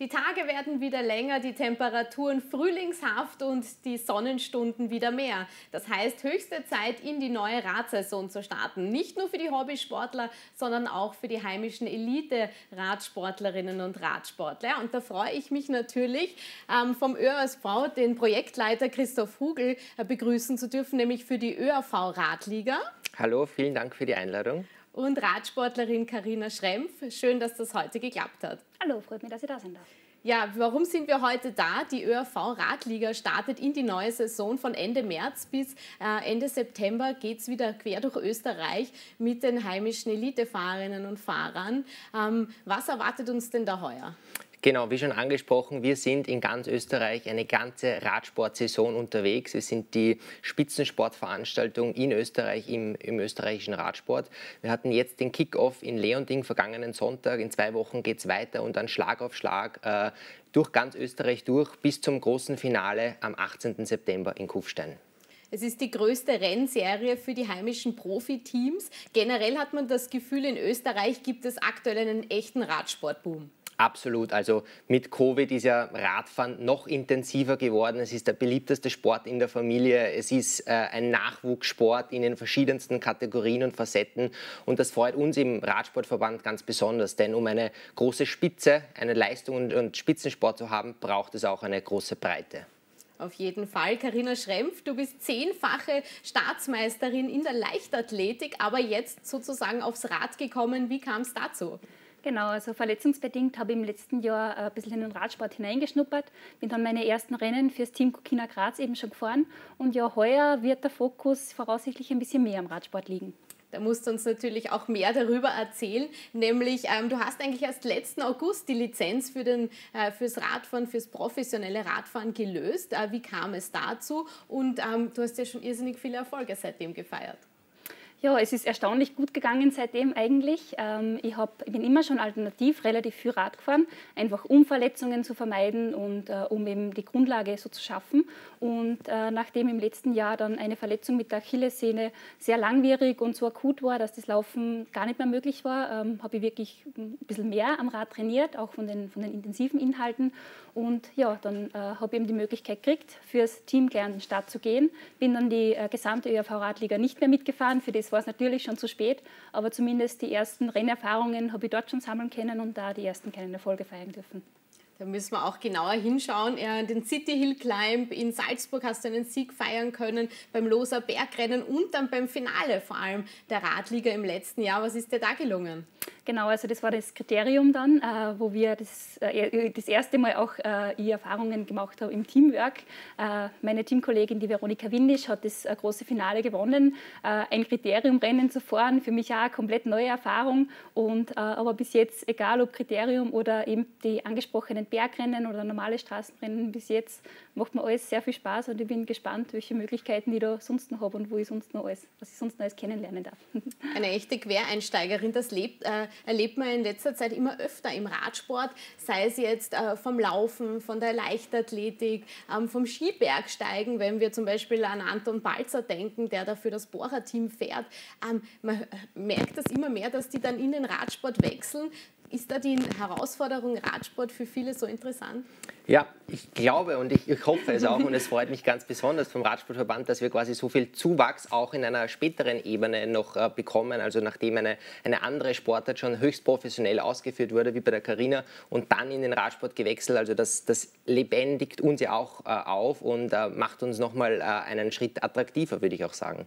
Die Tage werden wieder länger, die Temperaturen frühlingshaft und die Sonnenstunden wieder mehr. Das heißt, höchste Zeit, in die neue Radsaison zu starten. Nicht nur für die Hobbysportler, sondern auch für die heimischen Elite-Radsportlerinnen und Radsportler. Und da freue ich mich natürlich, ähm, vom ÖSV den Projektleiter Christoph Hugel äh, begrüßen zu dürfen, nämlich für die ÖRV-Radliga. Hallo, vielen Dank für die Einladung und Radsportlerin Karina Schrempf. Schön, dass das heute geklappt hat. Hallo, freut mich, dass ich da sein darf. Ja, warum sind wir heute da? Die ÖRV Radliga startet in die neue Saison. Von Ende März bis äh, Ende September geht es wieder quer durch Österreich mit den heimischen Elitefahrerinnen und Fahrern. Ähm, was erwartet uns denn da heuer? Genau, wie schon angesprochen, wir sind in ganz Österreich eine ganze Radsportsaison unterwegs. Wir sind die Spitzensportveranstaltung in Österreich im, im österreichischen Radsport. Wir hatten jetzt den Kickoff in Leonding vergangenen Sonntag. In zwei Wochen geht es weiter und dann Schlag auf Schlag äh, durch ganz Österreich durch bis zum großen Finale am 18. September in Kufstein. Es ist die größte Rennserie für die heimischen Profiteams. Generell hat man das Gefühl, in Österreich gibt es aktuell einen echten Radsportboom. Absolut. Also mit Covid ist ja Radfahren noch intensiver geworden. Es ist der beliebteste Sport in der Familie. Es ist äh, ein Nachwuchssport in den verschiedensten Kategorien und Facetten. Und das freut uns im Radsportverband ganz besonders. Denn um eine große Spitze, eine Leistung und, und Spitzensport zu haben, braucht es auch eine große Breite. Auf jeden Fall. Karina Schrempf, du bist zehnfache Staatsmeisterin in der Leichtathletik, aber jetzt sozusagen aufs Rad gekommen. Wie kam es dazu? Genau, also verletzungsbedingt habe ich im letzten Jahr ein bisschen in den Radsport hineingeschnuppert, bin dann meine ersten Rennen fürs Team Kukina Graz eben schon gefahren und ja, heuer wird der Fokus voraussichtlich ein bisschen mehr am Radsport liegen. Da musst du uns natürlich auch mehr darüber erzählen, nämlich ähm, du hast eigentlich erst letzten August die Lizenz für den, äh, fürs Radfahren, fürs professionelle Radfahren gelöst. Äh, wie kam es dazu? Und ähm, du hast ja schon irrsinnig viele Erfolge seitdem gefeiert. Ja, es ist erstaunlich gut gegangen seitdem eigentlich. Ähm, ich, hab, ich bin immer schon alternativ relativ viel Rad gefahren, einfach um Verletzungen zu vermeiden und äh, um eben die Grundlage so zu schaffen. Und äh, nachdem im letzten Jahr dann eine Verletzung mit der Achillessehne sehr langwierig und so akut war, dass das Laufen gar nicht mehr möglich war, ähm, habe ich wirklich ein bisschen mehr am Rad trainiert, auch von den, von den intensiven Inhalten. Und ja, dann äh, habe ich eben die Möglichkeit gekriegt, fürs Team gleich an den Start zu gehen. Bin dann die gesamte ÖRV-Radliga nicht mehr mitgefahren, für das war es natürlich schon zu spät, aber zumindest die ersten Rennerfahrungen habe ich dort schon sammeln können und da die ersten kleinen Erfolge feiern dürfen. Da müssen wir auch genauer hinschauen. Den City Hill Climb in Salzburg hast du einen Sieg feiern können, beim Loser Bergrennen und dann beim Finale vor allem der Radliga im letzten Jahr. Was ist dir da gelungen? Genau, also das war das Kriterium dann, äh, wo wir das, äh, das erste Mal auch äh, Erfahrungen gemacht haben im Teamwork. Äh, meine Teamkollegin, die Veronika Windisch, hat das äh, große Finale gewonnen. Äh, ein Kriteriumrennen zu fahren, für mich auch eine komplett neue Erfahrung. Und, aber bis jetzt, egal ob Kriterium oder eben die angesprochenen Bergrennen oder normale Straßenrennen, bis jetzt macht mir alles sehr viel Spaß und ich bin gespannt, welche Möglichkeiten ich da sonst noch habe und wo ich sonst noch alles, was ich sonst noch alles kennenlernen darf. Eine echte Quereinsteigerin, das lebt, erlebt man in letzter Zeit immer öfter im Radsport, sei es jetzt äh, vom Laufen, von der Leichtathletik, ähm, vom Skibergsteigen, wenn wir zum Beispiel an Anton Balzer denken, der dafür das Bohrer-Team fährt. Ähm, man merkt das immer mehr, dass die dann in den Radsport wechseln. Ist da die Herausforderung Radsport für viele so interessant? Ja, ich glaube und ich, ich, hoffe es auch und es freut mich ganz besonders vom Radsportverband, dass wir quasi so viel Zuwachs auch in einer späteren Ebene noch äh, bekommen. Also nachdem eine, eine andere Sportart schon höchst professionell ausgeführt wurde, wie bei der Carina, und dann in den Radsport gewechselt. Also das, das lebendigt uns ja auch äh, auf und äh, macht uns nochmal äh, einen Schritt attraktiver, würde ich auch sagen.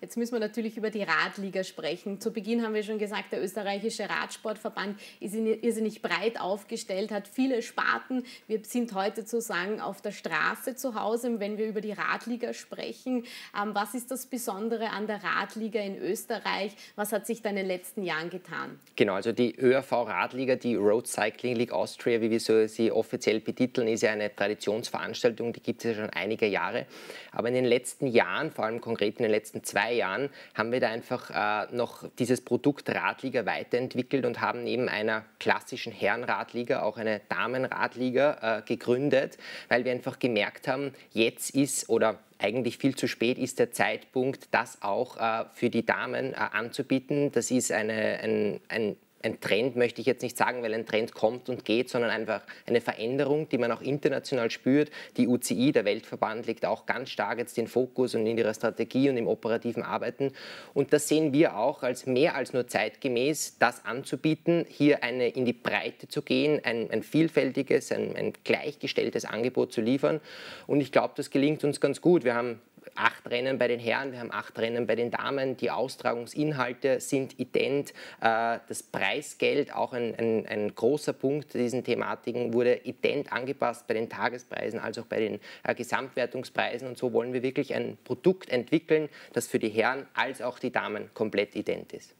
Jetzt müssen wir natürlich über die Radliga sprechen. Zu Beginn haben wir schon gesagt, der österreichische Radsportverband ist irrsinnig breit aufgestellt, hat viele Sparten. Wir sind heute sozusagen auf der Straße zu Hause, wenn wir über die Radliga sprechen. Ähm, was ist das Besondere an der Radliga in Österreich? Was hat sich da in den letzten Jahren getan? Genau, also die ÖRV-Radliga, die Road Cycling League Austria, wie wir sie offiziell betiteln, ist ja eine Traditionsveranstaltung, die gibt es ja schon einige Jahre. Aber in den letzten Jahren, vor allem konkret in den letzten zwei zwei Jahren haben wir da einfach äh, noch dieses Produkt Radliga weiterentwickelt und haben neben einer klassischen Herrenradliga auch eine Damenradliga äh, gegründet, weil wir einfach gemerkt haben, jetzt ist oder eigentlich viel zu spät ist der Zeitpunkt, das auch äh, für die Damen äh, anzubieten. Das ist eine, ein, ein ein Trend möchte ich jetzt nicht sagen, weil ein Trend kommt und geht, sondern einfach eine Veränderung, die man auch international spürt. Die UCI, der Weltverband, legt auch ganz stark jetzt den Fokus und in ihrer Strategie und im operativen Arbeiten. Und das sehen wir auch als mehr als nur zeitgemäß, das anzubieten, hier eine in die Breite zu gehen, ein, ein vielfältiges, ein, ein gleichgestelltes Angebot zu liefern. Und ich glaube, das gelingt uns ganz gut. Wir haben acht Rennen bei den Herren, wir haben acht Rennen bei den Damen. Die Austragungsinhalte sind ident. Äh, das Preisgeld, auch ein, ein, ein großer Punkt diesen Thematiken, wurde ident angepasst bei den Tagespreisen als auch bei den äh, Gesamtwertungspreisen. Und so wollen wir wirklich ein Produkt entwickeln, das für die Herren als auch die Damen komplett ident ist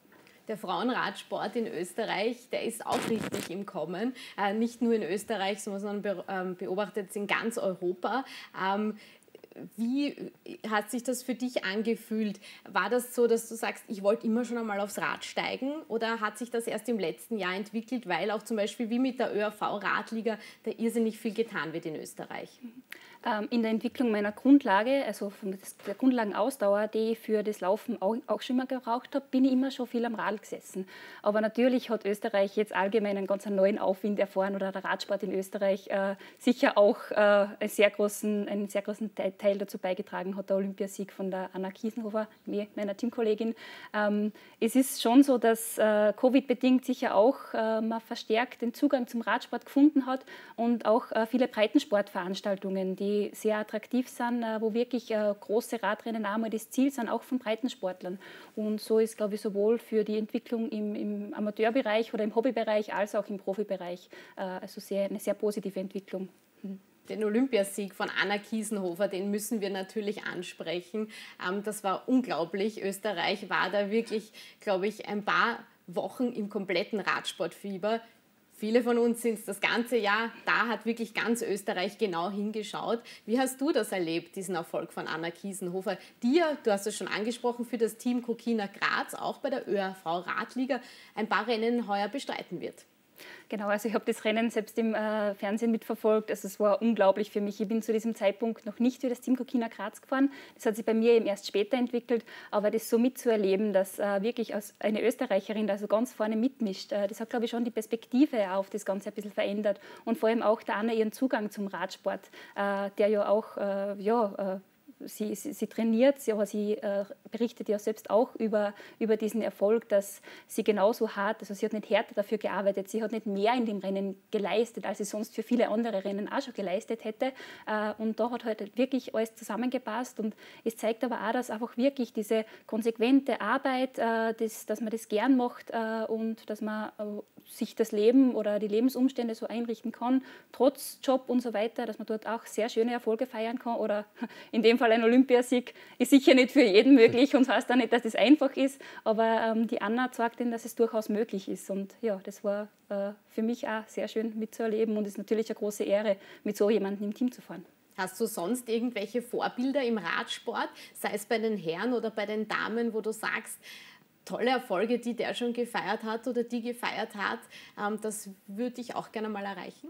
der Frauenradsport in Österreich, der ist auch richtig im Kommen. Äh, nicht nur in Österreich, sondern ähm, beobachtet es in ganz Europa. Wie hat sich das für dich angefühlt? War das so, dass du sagst, ich wollte immer schon einmal aufs Rad steigen oder hat sich das erst im letzten Jahr entwickelt, weil auch zum Beispiel wie mit der ÖRV-Radliga da irrsinnig viel getan wird in Österreich? Ähm, in der Entwicklung meiner Grundlage, also von der Grundlagenausdauer, die ich für das Laufen auch, schon mal gebraucht habe, bin ich immer schon viel am Rad gesessen. Aber natürlich hat Österreich jetzt allgemein einen ganz neuen Aufwind erfahren oder der Radsport in Österreich äh, sicher auch äh, einen, sehr großen, einen sehr großen Teil dazu beigetragen hat, der Olympiasieg von der Anna Kiesenhofer, meiner Teamkollegin. Ähm, es ist schon so, dass äh, Covid-bedingt sicher auch äh, man verstärkt den Zugang zum Radsport gefunden hat und auch äh, viele Breitensportveranstaltungen, die die sehr attraktiv sind, äh, wo wirklich äh, große Radrennen einmal das Ziel sind, auch von Breitensportlern. Und so ist, glaube ich, sowohl für die Entwicklung im, im Amateurbereich oder im Hobbybereich als auch im Profibereich äh, also sehr, eine sehr positive Entwicklung. Mhm den Olympiasieg von Anna Kiesenhofer, den müssen wir natürlich ansprechen. Ähm, das war unglaublich. Österreich war da wirklich, glaube ich, ein paar Wochen im kompletten Radsportfieber. Viele von uns sind das ganze Jahr, da hat wirklich ganz Österreich genau hingeschaut. Wie hast du das erlebt, diesen Erfolg von Anna Kiesenhofer, ja, du hast es schon angesprochen, für das Team Kokina Graz auch bei der ÖRV Radliga ein paar Rennen heuer bestreiten wird? Genau, also ich habe das Rennen selbst im äh, Fernsehen mitverfolgt. Also es war unglaublich für mich. Ich bin zu diesem Zeitpunkt noch nicht für das Team Kokina Graz gefahren. Das hat sich bei mir eben erst später entwickelt. Aber das so mitzuerleben, dass äh, wirklich eine Österreicherin da so ganz vorne mitmischt, äh, das hat, glaube ich, schon die Perspektive auf das Ganze ein bisschen verändert. Und vor allem auch der Anna ihren Zugang zum Radsport, äh, der ja auch äh, ja, äh, sie, sie, sie, trainiert, sie, aber sie äh, berichtet ja selbst auch über, über diesen Erfolg, dass sie genauso hart, also sie hat nicht härter dafür gearbeitet, sie hat nicht mehr in dem Rennen geleistet, als sie sonst für viele andere Rennen auch schon geleistet hätte. Äh, und da hat halt wirklich alles zusammengepasst und es zeigt aber auch, dass einfach wirklich diese konsequente Arbeit, äh, das, dass man das gern macht äh, und dass man äh, sich das Leben oder die Lebensumstände so einrichten kann, trotz Job und so weiter, dass man dort auch sehr schöne Erfolge feiern kann oder in dem Fall Fall ein Olympiasieg ist sicher nicht für jeden möglich und heißt auch nicht, dass das einfach ist, aber ähm, die Anna zeigt ihnen, dass es durchaus möglich ist. Und ja, das war äh, für mich auch sehr schön mitzuerleben und ist natürlich eine große Ehre, mit so jemandem im Team zu fahren. Hast du sonst irgendwelche Vorbilder im Radsport, sei es bei den Herren oder bei den Damen, wo du sagst, tolle Erfolge, die der schon gefeiert hat oder die gefeiert hat, ähm, das würde ich auch gerne mal erreichen?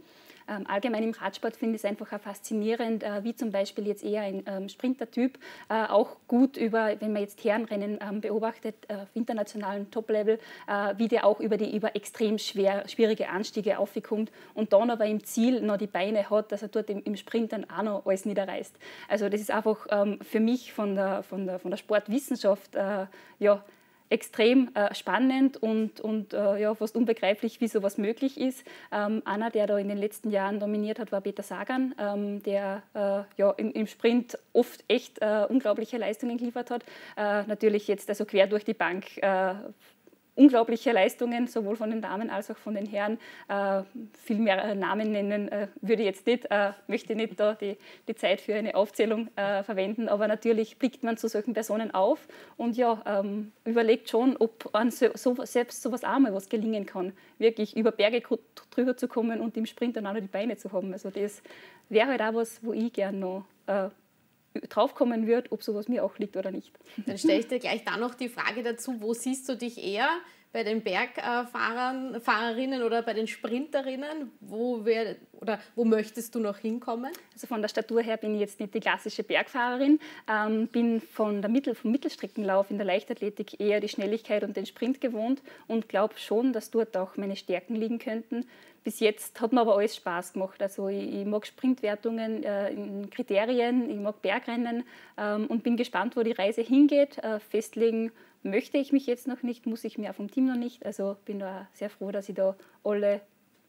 Ähm, allgemein im Radsport finde ich es einfach auch faszinierend, äh, wie zum Beispiel jetzt eher ein ähm, Sprintertyp, äh, auch gut über, wenn man jetzt Herrenrennen ähm, beobachtet, äh, auf internationalen Top-Level, äh, wie der auch über die über extrem schwer, schwierige Anstiege aufkommt und dann aber im Ziel noch die Beine hat, dass er dort im, im Sprint dann auch noch alles niederreißt. Also das ist einfach ähm, für mich von der, von der, von der Sportwissenschaft äh, ja, extrem äh, spannend und, und äh, ja, fast unbegreiflich, wie sowas möglich ist. Ähm, einer, der da in den letzten Jahren dominiert hat, war Peter Sagan, ähm, der äh, ja, im, im, Sprint oft echt äh, unglaubliche Leistungen geliefert hat. Äh, natürlich jetzt also quer durch die Bank äh, unglaubliche Leistungen, sowohl von den Damen als auch von den Herren. Äh, viel mehr äh, Namen nennen äh, würde jetzt nicht, äh, möchte nicht da die, die Zeit für eine Aufzählung äh, verwenden, aber natürlich blickt man zu solchen Personen auf und ja, ähm, überlegt schon, ob an so, so, selbst sowas auch mal was gelingen kann, wirklich über Berge drüber zu kommen und im Sprint dann auch noch die Beine zu haben. Also das wäre halt auch was, wo ich gerne noch draufkommen wird, ob sowas mir auch liegt oder nicht. Dann stelle ich dir gleich da noch die Frage dazu, wo siehst du dich eher bei den Bergfahrern, Fahrerinnen oder bei den Sprinterinnen? Wo, wär, oder wo möchtest du noch hinkommen? Also von der Statur her bin ich jetzt nicht die klassische Bergfahrerin, ähm, bin von der Mittel, vom Mittelstreckenlauf in der Leichtathletik eher die Schnelligkeit und den Sprint gewohnt und glaube schon, dass dort auch meine Stärken liegen könnten. Bis jetzt hat mir aber alles Spaß gemacht. Also ich, ich mag Sprintwertungen äh, in Kriterien, ich mag Bergrennen ähm, und bin gespannt, wo die Reise hingeht. Äh, festlegen möchte ich mich jetzt noch nicht, muss ich mir vom Team noch nicht. Also bin da sehr froh, dass ich da alle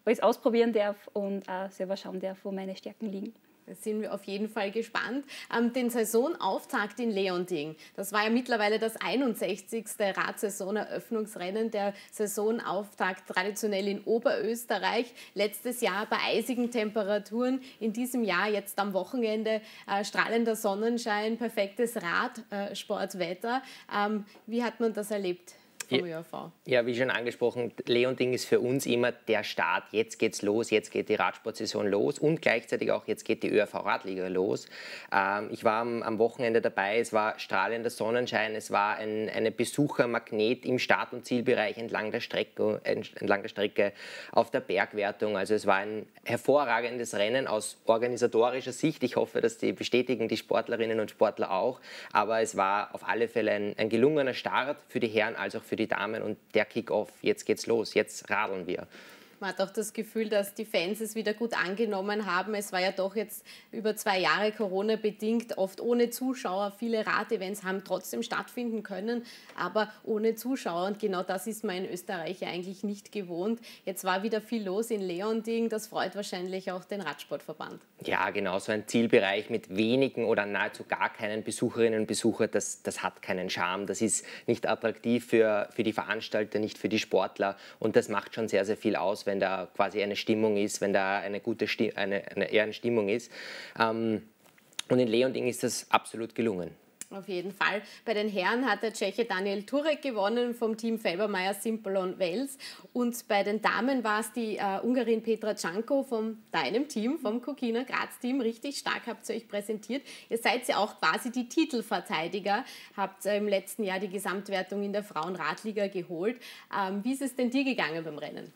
alles ausprobieren darf und auch selber schauen darf, wo meine Stärken liegen. Sind wir auf jeden Fall gespannt. Ähm, den Saisonauftakt in Leonding, das war ja mittlerweile das 61. Radsaisoneröffnungsrennen. Der Saisonauftakt traditionell in Oberösterreich. Letztes Jahr bei eisigen Temperaturen. In diesem Jahr jetzt am Wochenende äh, strahlender Sonnenschein, perfektes Radsportwetter. Ähm, wie hat man das erlebt? Vom ja. Ja, wie schon angesprochen, Leonding ist für uns immer der Start. Jetzt geht's los, jetzt geht die Radsportsaison los und gleichzeitig auch jetzt geht die ÖRV-Radliga los. Ähm, ich war am, am, Wochenende dabei, es war strahlender Sonnenschein, es war ein eine Besuchermagnet im Start- und Zielbereich entlang der, Strecke, entlang der Strecke auf der Bergwertung. Also es war ein hervorragendes Rennen aus organisatorischer Sicht. Ich hoffe, dass die bestätigen die Sportlerinnen und Sportler auch. Aber es war auf alle Fälle ein, ein gelungener Start für die Herren als auch für die Damen und der Kick-Off, jetzt geht's los, jetzt radeln wir. Man hat auch das Gefühl, dass die Fans es wieder gut angenommen haben. Es war ja doch jetzt über zwei Jahre Corona bedingt, oft ohne Zuschauer. Viele Radevents haben trotzdem stattfinden können, aber ohne Zuschauer. Und genau das ist man in Österreich eigentlich nicht gewohnt. Jetzt war wieder viel los in Leonding. Das freut wahrscheinlich auch den Radsportverband. Ja, genau. So ein Zielbereich mit wenigen oder nahezu gar keinen Besucherinnen und Besuchern, das, das hat keinen Charme. Das ist nicht attraktiv für, für die Veranstalter, nicht für die Sportler. Und das macht schon sehr, sehr viel aus, wenn da quasi eine Stimmung ist, wenn da eine gute Sti eine, eine Ehrenstimmung ist. Ähm, und in Leonding ist das absolut gelungen. Auf jeden Fall. Bei den Herren hat der Tscheche Daniel Turek gewonnen vom Team Felbermeier Simplon Wels. Und bei den Damen war es die äh, Ungarin Petra Czanko von deinem Team, vom Kokina Graz Team. Richtig stark habt ihr euch präsentiert. Ihr seid ja auch quasi die Titelverteidiger. Habt äh, im letzten Jahr die Gesamtwertung in der Frauenradliga geholt. Ähm, wie ist es denn dir gegangen beim Rennen?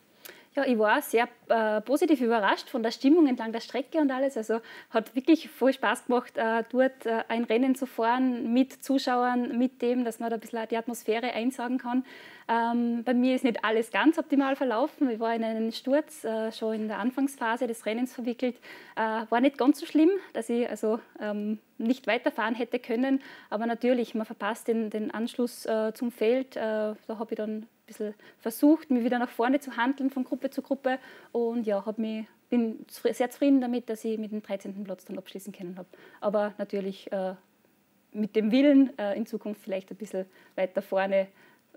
Ja, ich war sehr äh, positiv überrascht von der Stimmung entlang der Strecke und alles. Also hat wirklich voll Spaß gemacht, äh, dort äh, ein Rennen zu fahren mit Zuschauern, mit dem, dass man da ein bisschen die Atmosphäre einsagen kann. Ähm, bei mir ist nicht alles ganz optimal verlaufen. Ich war in einen Sturz äh, schon in der Anfangsphase des Rennens verwickelt. Äh, war nicht ganz so schlimm, dass ich also ähm, nicht weiterfahren hätte können. Aber natürlich, man verpasst den, den Anschluss äh, zum Feld. da habe ich dann bisschen versucht, mich wieder nach vorne zu handeln von Gruppe zu Gruppe und ja, hab mich, bin sehr zufrieden damit, dass ich mit dem 13. Platz dann abschließen können habe. Aber natürlich äh, mit dem Willen, äh, in Zukunft vielleicht ein bisschen weiter vorne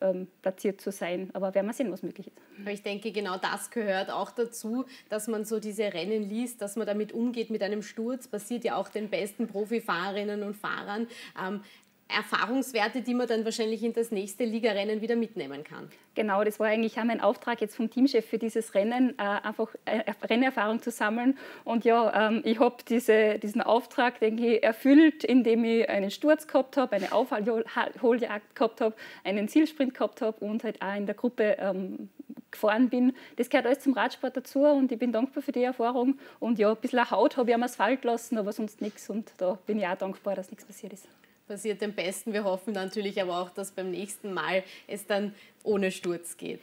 ähm, platziert zu sein. Aber werden wir sehen, was möglich ist. Ich denke, genau das gehört auch dazu, dass man so diese Rennen liest, dass man damit umgeht mit einem Sturz. Passiert ja auch den besten Profifahrerinnen und Fahrern. Ähm, Erfahrungswerte, die man dann wahrscheinlich in das nächste Ligarennen wieder mitnehmen kann. Genau, das war eigentlich auch mein Auftrag jetzt vom Teamchef für dieses Rennen, äh, einfach äh, Rennerfahrung zu sammeln. Und ja, ähm, ich habe diese, diesen Auftrag, denke ich, erfüllt, indem ich einen Sturz gehabt habe, eine Aufholjagd gehabt habe, einen Zielsprint gehabt habe und halt auch in der Gruppe ähm, gefahren bin. Das gehört alles zum Radsport dazu und ich bin dankbar für die Erfahrung. Und ja, ein bisschen Haut habe ich am Asphalt gelassen, aber sonst nichts. Und da bin ich auch dankbar, dass nichts passiert ist passiert am besten. Wir hoffen natürlich aber auch, dass beim nächsten Mal es dann ohne Sturz geht.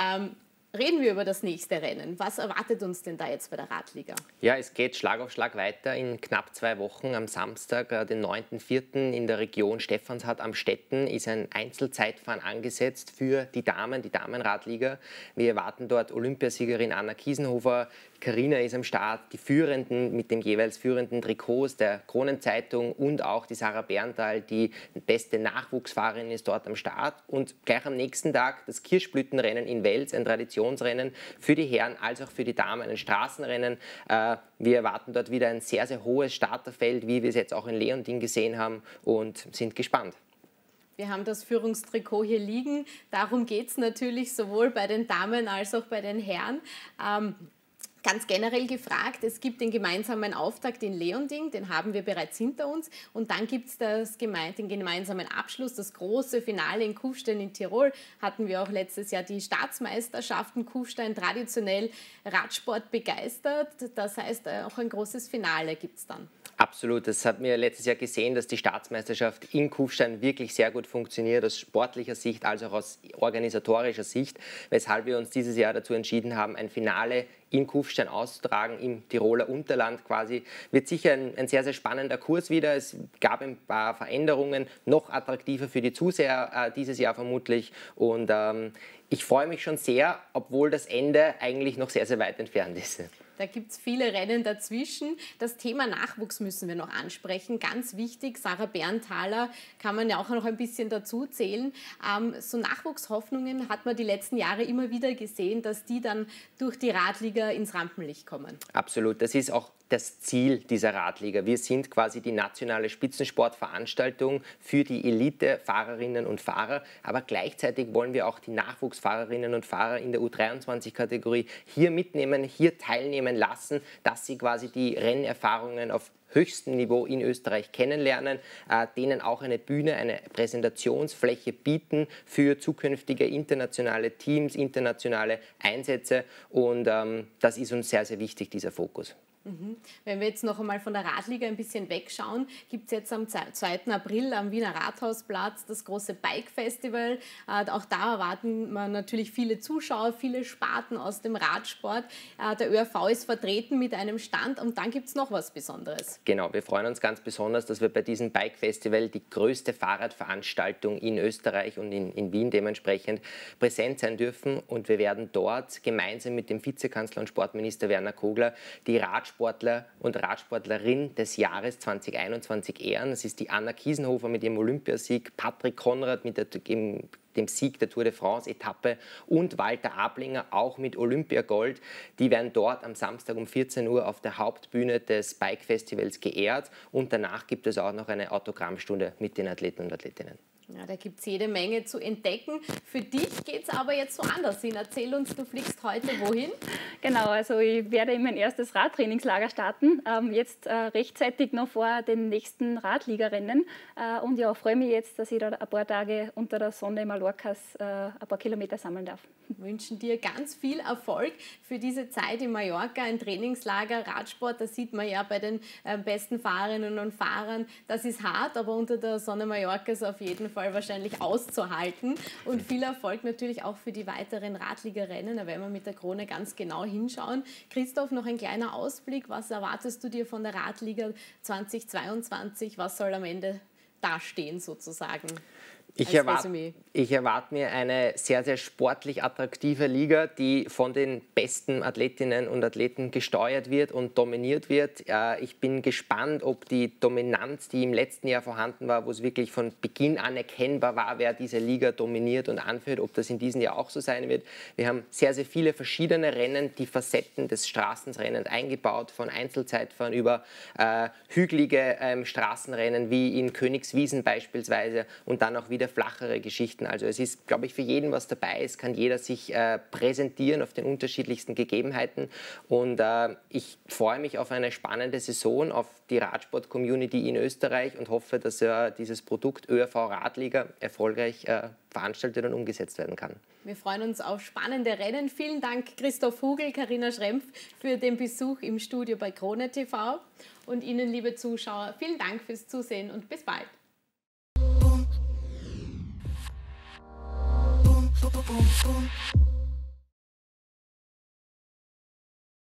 Ähm, Reden wir über das nächste Rennen. Was erwartet uns denn da jetzt bei der Radliga? Ja, es geht Schlag auf Schlag weiter. In knapp zwei Wochen am Samstag, äh, den 9.4. in der Region Stephanshardt am Stetten ist ein Einzelzeitfahren angesetzt für die Damen, die Damenradliga. Wir erwarten dort Olympiasiegerin Anna Kiesenhofer, Karina ist am Start, die Führenden mit dem jeweils führenden Trikots der Kronenzeitung und auch die Sarah Berntal, die beste Nachwuchsfahrerin ist dort am Start. Und gleich am nächsten Tag das Kirschblütenrennen in Wels, ein Traditionsrennen für die Herren als auch für die Damen, ein Straßenrennen. Äh, wir erwarten dort wieder ein sehr, sehr hohes Starterfeld, wie wir es jetzt auch in Leonding gesehen haben und sind gespannt. Wir haben das Führungstrikot hier liegen. Darum geht es natürlich sowohl bei den Damen als auch bei den Herren. Ähm, Ganz generell gefragt, es gibt den gemeinsamen Auftakt in Leonding, den haben wir bereits hinter uns. Und dann gibt es geme den gemeinsamen Abschluss, das große Finale in Kufstein in Tirol. Hatten wir auch letztes Jahr die Staatsmeisterschaften Kufstein traditionell Radsport begeistert. Das heißt, äh, auch ein großes Finale gibt es dann. Absolut. Das hat mir letztes Jahr gesehen, dass die Staatsmeisterschaft in Kufstein wirklich sehr gut funktioniert, aus sportlicher Sicht als auch aus organisatorischer Sicht, weshalb wir uns dieses Jahr dazu entschieden haben, ein Finale in Kufstein auszutragen, im Tiroler Unterland quasi. Wird sicher ein, ein, sehr, sehr spannender Kurs wieder. Es gab ein paar Veränderungen, noch attraktiver für die Zuseher äh, dieses Jahr vermutlich. Und ähm, ich freue mich schon sehr, obwohl das Ende eigentlich noch sehr, sehr weit entfernt ist. Da gibt es viele Rennen dazwischen. Das Thema Nachwuchs müssen wir noch ansprechen. Ganz wichtig, Sarah Berntaler kann man ja auch noch ein bisschen dazu zählen. Ähm, so Nachwuchshoffnungen hat man die letzten Jahre immer wieder gesehen, dass die dann durch die Radliga ins Rampenlicht kommen. Absolut. Das ist auch das Ziel dieser Radliga. Wir sind quasi die nationale Spitzensportveranstaltung für die Elite-Fahrerinnen und Fahrer, aber gleichzeitig wollen wir auch die Nachwuchsfahrerinnen und Fahrer in der U23-Kategorie hier mitnehmen, hier teilnehmen lassen, dass sie quasi die Rennerfahrungen auf höchstem Niveau in Österreich kennenlernen, äh, denen auch eine Bühne, eine Präsentationsfläche bieten für zukünftige internationale Teams, internationale Einsätze. Und ähm, das ist uns sehr, sehr wichtig, dieser Fokus. Mhm. Wenn wir jetzt noch einmal von der Radliga ein bisschen wegschauen, gibt es jetzt am 2. April am Wiener Rathausplatz das große Bike Festival. Äh, auch da erwarten wir natürlich viele Zuschauer, viele Sparten aus dem Radsport. Äh, der ÖRV ist vertreten mit einem Stand und dann gibt es noch was Besonderes. Genau, wir freuen uns ganz besonders, dass wir bei diesem Bike Festival die größte Fahrradveranstaltung in Österreich und in, in Wien dementsprechend präsent sein dürfen und wir werden dort gemeinsam mit dem Vizekanzler und Sportminister Werner Kogler die Radsport Radsportler und Radsportlerin des Jahres 2021 ehren. Das ist die Anna Kiesenhofer mit ihrem Olympiasieg, Patrick Konrad mit der, dem Sieg der Tour de France-Etappe und Walter Ablinger auch mit Olympiagold. Die werden dort am Samstag um 14 Uhr auf der Hauptbühne des Bike-Festivals geehrt und danach gibt es auch noch eine Autogrammstunde mit den Athleten und Athletinnen. Ja, da gibt es jede Menge zu entdecken. Für dich geht es aber jetzt woanders hin. Erzähl uns, du fliegst heute wohin? Genau, also ich werde in mein erstes Radtrainingslager starten. Ähm, jetzt äh, rechtzeitig noch vor den nächsten Radligarennen. Äh, und ja, freue mich jetzt, dass ich da ein paar Tage unter der Sonne Mallorcas äh, ein paar Kilometer sammeln darf. Wir wünschen dir ganz viel Erfolg für diese Zeit in Mallorca, ein Trainingslager, Radsport. Da sieht man ja bei den äh, besten Fahrerinnen und Fahrern, das ist hart, aber unter der Sonne Mallorcas auf jeden Fall Fall wahrscheinlich auszuhalten. Und viel Erfolg natürlich auch für die weiteren Radliga-Rennen. Da werden wir mit der Krone ganz genau hinschauen. Christoph, noch ein kleiner Ausblick. Was erwartest du dir von der Radliga 2022? Was soll am Ende dastehen sozusagen? Ich erwarte, ich erwarte mir eine sehr, sehr sportlich attraktive Liga, die von den besten Athletinnen und Athleten gesteuert wird und dominiert wird. Ich bin gespannt, ob die Dominanz, die im letzten Jahr vorhanden war, wo es wirklich von Beginn an erkennbar war, wer diese Liga dominiert und anführt, ob das in diesem Jahr auch so sein wird. Wir haben sehr, sehr viele verschiedene Rennen, die Facetten des Straßenrennens eingebaut, von Einzelzeitfahren über äh, hügelige ähm, Straßenrennen wie in Königswiesen beispielsweise und dann auch wieder viele flachere Geschichten. Also es ist, glaube ich, für jeden was dabei. Es kann jeder sich äh, präsentieren auf den unterschiedlichsten Gegebenheiten. Und äh, ich freue mich auf eine spannende Saison, auf die Radsport-Community in Österreich und hoffe, dass äh, dieses Produkt ÖRV Radliga erfolgreich äh, veranstaltet und umgesetzt werden kann. Wir freuen uns auf spannende Rennen. Vielen Dank, Christoph Hugel, Karina Schrempf, für den Besuch im Studio bei Krone TV. Und Ihnen, liebe Zuschauer, vielen Dank fürs Zusehen und bis bald. Boom, boom.